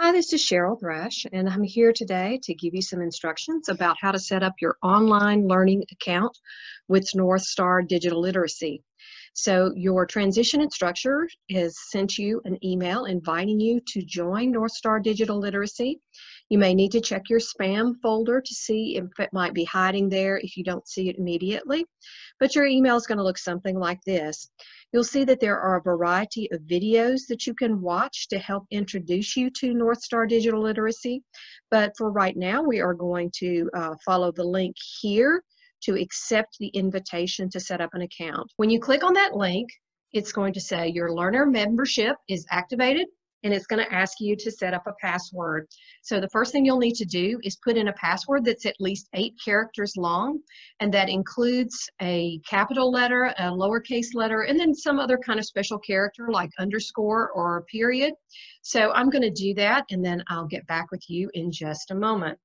Hi, this is Cheryl Thrash, and I'm here today to give you some instructions about how to set up your online learning account with North Star Digital Literacy. So your transition instructor has sent you an email inviting you to join North Star Digital Literacy. You may need to check your spam folder to see if it might be hiding there if you don't see it immediately. But your email is going to look something like this. You'll see that there are a variety of videos that you can watch to help introduce you to North Star Digital Literacy. But for right now, we are going to uh, follow the link here to accept the invitation to set up an account. When you click on that link, it's going to say your learner membership is activated and it's going to ask you to set up a password. So the first thing you'll need to do is put in a password that's at least eight characters long, and that includes a capital letter, a lowercase letter, and then some other kind of special character like underscore or period. So I'm going to do that, and then I'll get back with you in just a moment.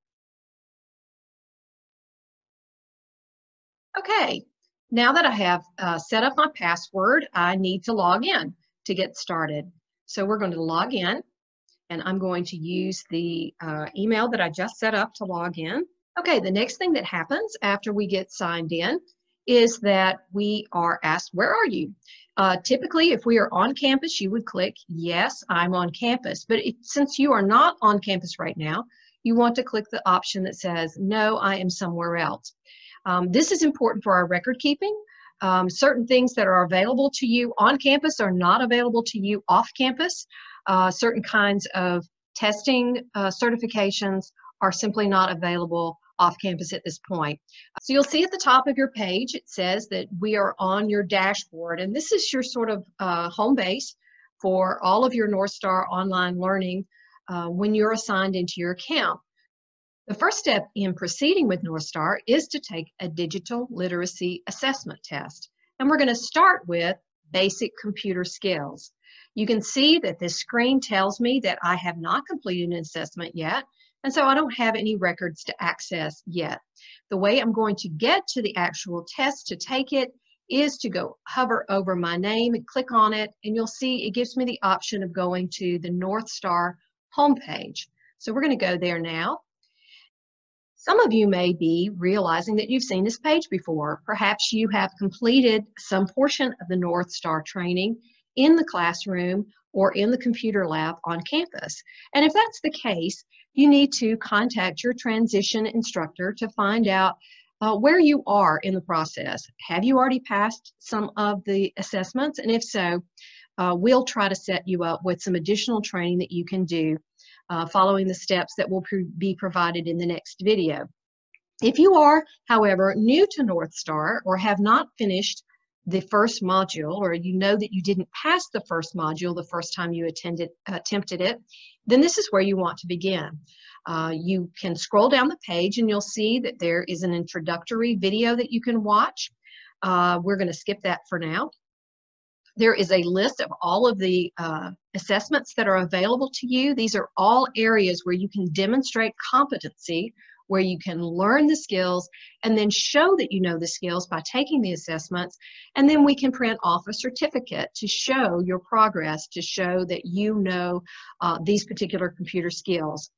Okay, now that I have uh, set up my password, I need to log in to get started. So we're going to log in and I'm going to use the uh, email that I just set up to log in. Okay, the next thing that happens after we get signed in is that we are asked, where are you? Uh, typically, if we are on campus, you would click, yes, I'm on campus. But since you are not on campus right now, you want to click the option that says, no, I am somewhere else. Um, this is important for our record keeping um, certain things that are available to you on campus are not available to you off campus. Uh, certain kinds of testing uh, certifications are simply not available off campus at this point. So you'll see at the top of your page, it says that we are on your dashboard, and this is your sort of uh, home base for all of your North Star online learning uh, when you're assigned into your account. The first step in proceeding with North Star is to take a digital literacy assessment test. And we're going to start with basic computer skills. You can see that this screen tells me that I have not completed an assessment yet, and so I don't have any records to access yet. The way I'm going to get to the actual test to take it is to go hover over my name and click on it, and you'll see it gives me the option of going to the North Star homepage. So we're going to go there now. Some of you may be realizing that you've seen this page before. Perhaps you have completed some portion of the North Star training in the classroom or in the computer lab on campus. And if that's the case, you need to contact your transition instructor to find out uh, where you are in the process. Have you already passed some of the assessments? And if so, uh, we'll try to set you up with some additional training that you can do uh, following the steps that will be provided in the next video. If you are, however, new to North Star or have not finished the first module or you know that you didn't pass the first module the first time you attended, attempted it, then this is where you want to begin. Uh, you can scroll down the page and you'll see that there is an introductory video that you can watch. Uh, we're going to skip that for now. There is a list of all of the uh, assessments that are available to you. These are all areas where you can demonstrate competency, where you can learn the skills and then show that you know the skills by taking the assessments. And then we can print off a certificate to show your progress, to show that you know uh, these particular computer skills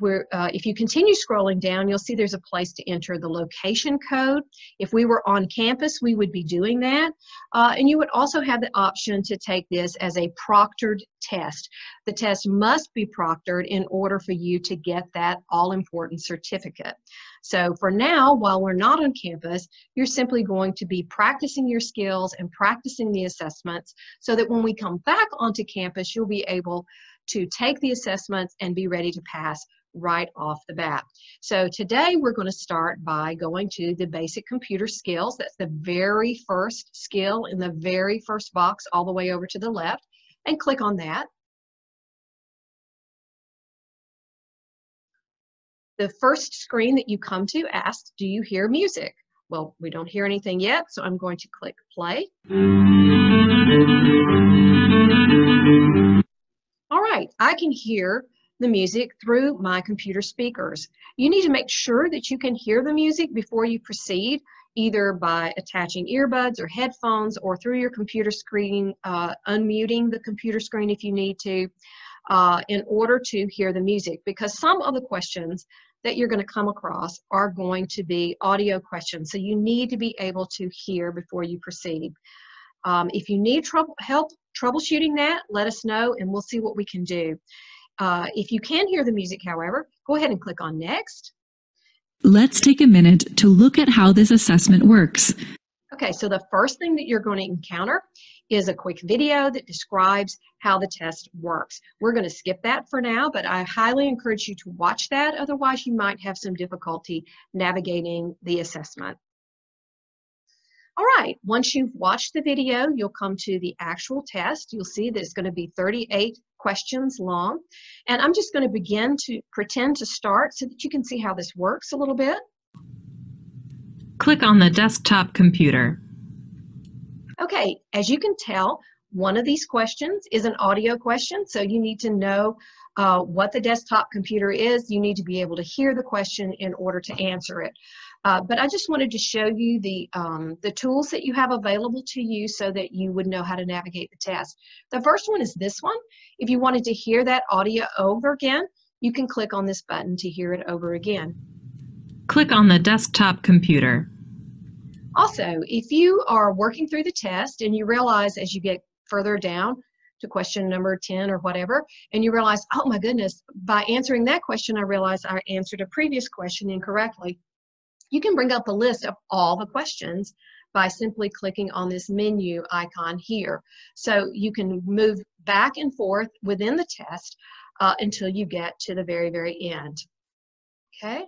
where uh, if you continue scrolling down, you'll see there's a place to enter the location code. If we were on campus, we would be doing that. Uh, and you would also have the option to take this as a proctored test. The test must be proctored in order for you to get that all-important certificate. So for now, while we're not on campus, you're simply going to be practicing your skills and practicing the assessments so that when we come back onto campus, you'll be able to take the assessments and be ready to pass right off the bat. So today we're going to start by going to the basic computer skills. That's the very first skill in the very first box all the way over to the left and click on that. The first screen that you come to asks, do you hear music? Well, we don't hear anything yet, so I'm going to click play. All right, I can hear the music through my computer speakers. You need to make sure that you can hear the music before you proceed, either by attaching earbuds or headphones or through your computer screen, uh, unmuting the computer screen if you need to. uh, in order to hear the music because some of the questions that you're going to come across are going to be audio questions. So you need to be able to hear before you proceed. Um, if you need trouble, help troubleshooting that, let us know and we'll see what we can do. Uh, if you can hear the music, however, go ahead and click on Next. Let's take a minute to look at how this assessment works. Okay, so the first thing that you're going to encounter is a quick video that describes how the test works. We're going to skip that for now, but I highly encourage you to watch that. Otherwise, you might have some difficulty navigating the assessment. All right, once you've watched the video, you'll come to the actual test. You'll see that it's going to be 38 questions long. And I'm just going to begin to pretend to start so that you can see how this works a little bit. Click on the desktop computer. Okay, as you can tell, one of these questions is an audio question, so you need to know uh, what the desktop computer is. You need to be able to hear the question in order to answer it. Uh, but I just wanted to show you the, um, the tools that you have available to you so that you would know how to navigate the test. The first one is this one. If you wanted to hear that audio over again, you can click on this button to hear it over again. Click on the desktop computer. Also, if you are working through the test and you realize as you get further down to question number 10 or whatever, and you realize, oh my goodness, by answering that question, I realized I answered a previous question incorrectly you can bring up a list of all the questions by simply clicking on this menu icon here. So you can move back and forth within the test uh, until you get to the very, very end. Okay?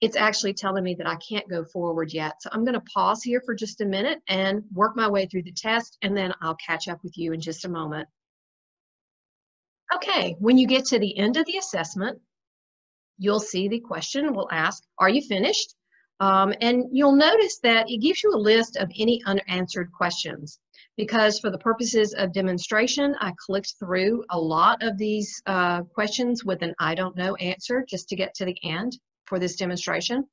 It's actually telling me that I can't go forward yet. So I'm going to pause here for just a minute and work my way through the test, and then I'll catch up with you in just a moment. Okay, when you get to the end of the assessment, you'll see the question will ask, are you finished? Um, and you'll notice that it gives you a list of any unanswered questions because for the purposes of demonstration, I clicked through a lot of these uh, questions with an I don't know answer just to get to the end for this demonstration.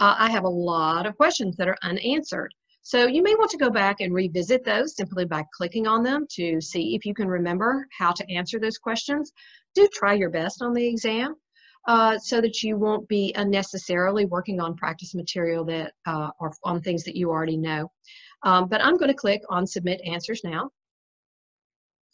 Uh, I have a lot of questions that are unanswered. So you may want to go back and revisit those simply by clicking on them to see if you can remember how to answer those questions. Do try your best on the exam uh, so that you won't be unnecessarily working on practice material that uh, or on things that you already know. Um, but I'm going to click on Submit Answers now.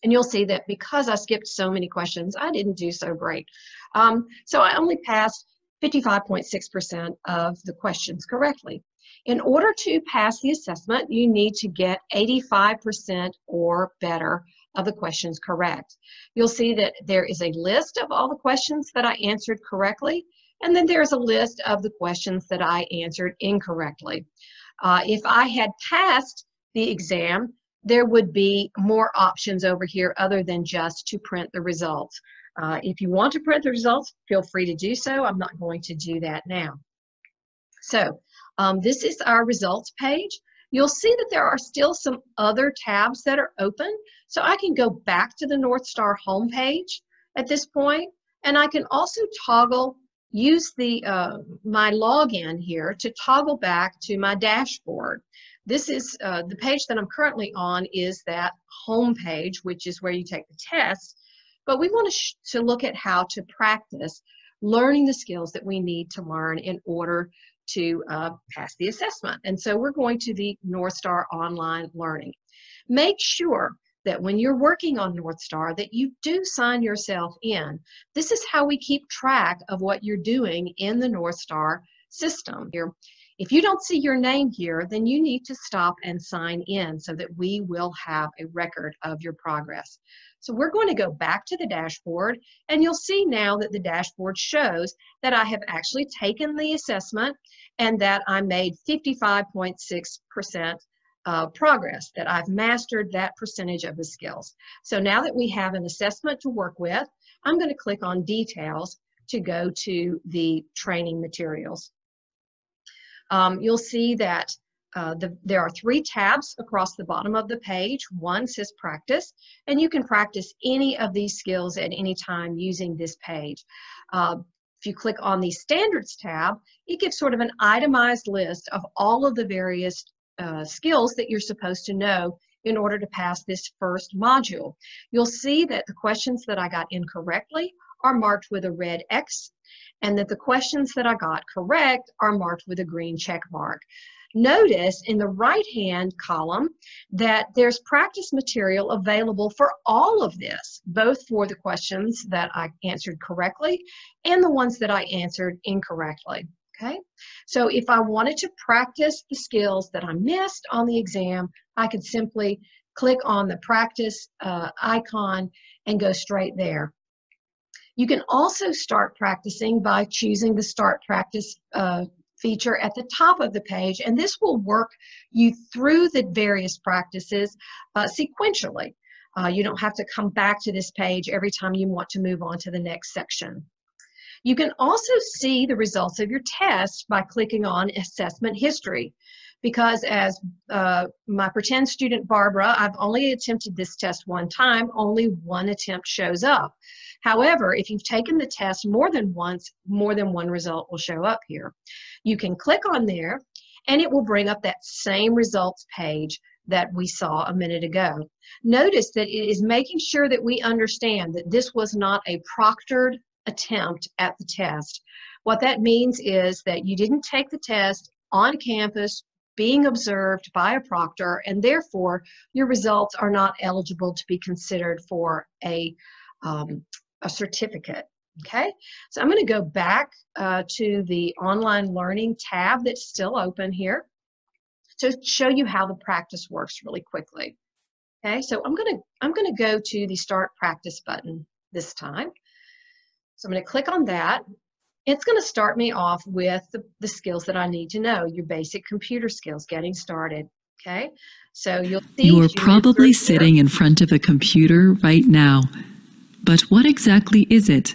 And you'll see that because I skipped so many questions, I didn't do so great. Um, so I only passed 55.6% of the questions correctly. In order to pass the assessment, you need to get 85% or better of the questions correct. You'll see that there is a list of all the questions that I answered correctly, and then there's a list of the questions that I answered incorrectly. Uh, if I had passed the exam, there would be more options over here other than just to print the results. Uh, if you want to print the results, feel free to do so. I'm not going to do that now. So um, this is our results page you'll see that there are still some other tabs that are open. So I can go back to the North Star homepage at this point, and I can also toggle, use the uh, my login here to toggle back to my dashboard. This is uh, the page that I'm currently on is that homepage, which is where you take the test. But we want to, to look at how to practice learning the skills that we need to learn in order to uh, pass the assessment. And so we're going to the North Star Online Learning. Make sure that when you're working on North Star that you do sign yourself in. This is how we keep track of what you're doing in the North Star system. Here, if you don't see your name here, then you need to stop and sign in so that we will have a record of your progress. So we're going to go back to the dashboard and you'll see now that the dashboard shows that I have actually taken the assessment and that I made 55.6% uh, progress, that I've mastered that percentage of the skills. So now that we have an assessment to work with, I'm going to click on details to go to the training materials. Um, you'll see that uh, the, there are three tabs across the bottom of the page. One says practice, and you can practice any of these skills at any time using this page. Uh, if you click on the standards tab, it gives sort of an itemized list of all of the various uh, skills that you're supposed to know in order to pass this first module. You'll see that the questions that I got incorrectly are marked with a red X, and that the questions that I got correct are marked with a green check mark. Notice in the right-hand column that there's practice material available for all of this, both for the questions that I answered correctly and the ones that I answered incorrectly. Okay, so if I wanted to practice the skills that I missed on the exam, I could simply click on the practice uh, icon and go straight there. You can also start practicing by choosing the Start Practice uh, feature at the top of the page, and this will work you through the various practices uh, sequentially. Uh, you don't have to come back to this page every time you want to move on to the next section. You can also see the results of your test by clicking on Assessment History because as uh, my pretend student Barbara, I've only attempted this test one time, only one attempt shows up. However, if you've taken the test more than once, more than one result will show up here. You can click on there and it will bring up that same results page that we saw a minute ago. Notice that it is making sure that we understand that this was not a proctored attempt at the test. What that means is that you didn't take the test on campus being observed by a proctor and therefore your results are not eligible to be considered for a, um, a certificate. Okay, so I'm going to go back uh, to the online learning tab that's still open here to show you how the practice works really quickly. Okay, so I'm going to I'm going to go to the start practice button this time. So I'm going to click on that. It's going to start me off with the, the skills that I need to know, your basic computer skills, getting started. Okay, so you'll see. You are probably sitting in front of a computer right now. But what exactly is it?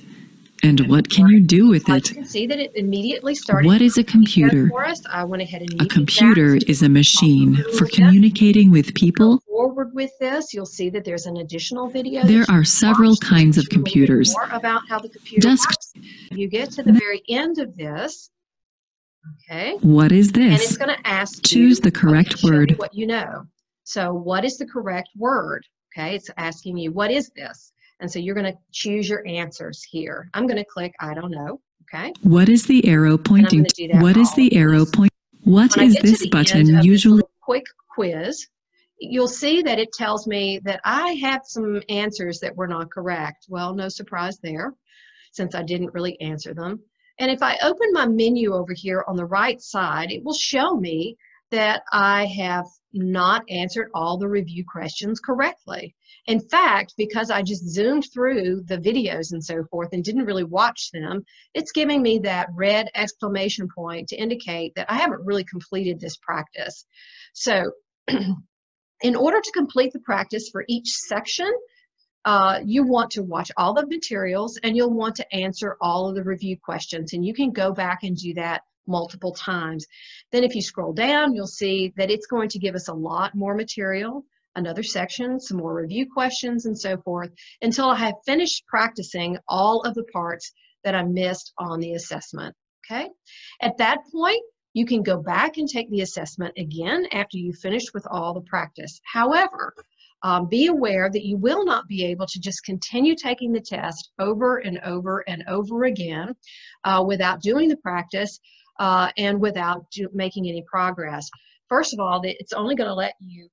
And what can you do with it? You can see that it immediately started. What is a computer? For us. I went ahead and a computer is a machine for communicating with people. Forward with this, you'll see that there's an additional video. There are several kinds of computers. More about how the computer works. You get to the very end of this. Okay. What is this? And it's going to ask Choose the correct word. What you know. So, what is the correct word? Okay, it's asking you, what is this? And so you're going to choose your answers here. I'm going to click I don't know. Okay. What is the arrow pointing to? What is the arrow point? What when is this button usually? quick quiz. You'll see that it tells me that I have some answers that were not correct. Well, no surprise there, since I didn't really answer them. And if I open my menu over here on the right side, it will show me that I have not answered all the review questions correctly. In fact, because I just zoomed through the videos and so forth and didn't really watch them, it's giving me that red exclamation point to indicate that I haven't really completed this practice. So in order to complete the practice for each section, uh, you want to watch all the materials and you'll want to answer all of the review questions and you can go back and do that multiple times. Then if you scroll down, you'll see that it's going to give us a lot more material another section, some more review questions, and so forth, until I have finished practicing all of the parts that I missed on the assessment. Okay? At that point, you can go back and take the assessment again after you've finished with all the practice. However, um, be aware that you will not be able to just continue taking the test over and over and over again uh, without doing the practice uh, and without do, making any progress. First of all, it's only going to let you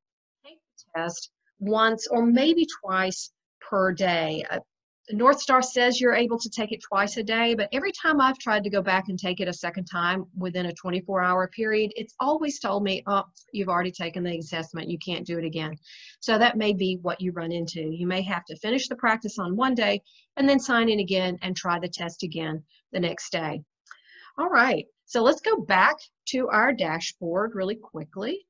take the test once or maybe twice per day. Uh, North Star says you're able to take it twice a day, but every time I've tried to go back and take it a second time within a 24 hour period, it's always told me, oh, you've already taken the assessment, you can't do it again. So that may be what you run into. You may have to finish the practice on one day and then sign in again and try the test again the next day. All right, so let's go back to our dashboard really quickly.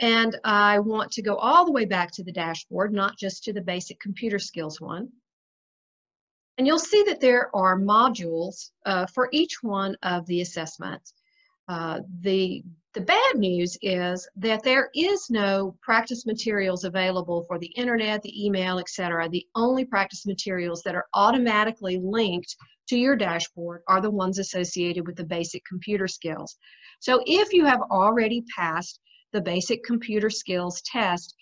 And I want to go all the way back to the dashboard, not just to the basic computer skills one. And you'll see that there are modules uh, for each one of the assessments. Uh, the The bad news is that there is no practice materials available for the internet, the email, etc. The only practice materials that are automatically linked to your dashboard are the ones associated with the basic computer skills. So if you have already passed the basic computer skills test,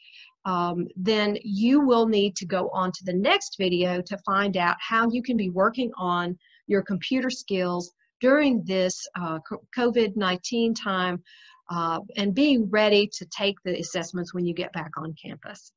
um, then you will need to go on to the next video to find out how you can be working on your computer skills during this uh, COVID-19 time uh, and being ready to take the assessments when you get back on campus.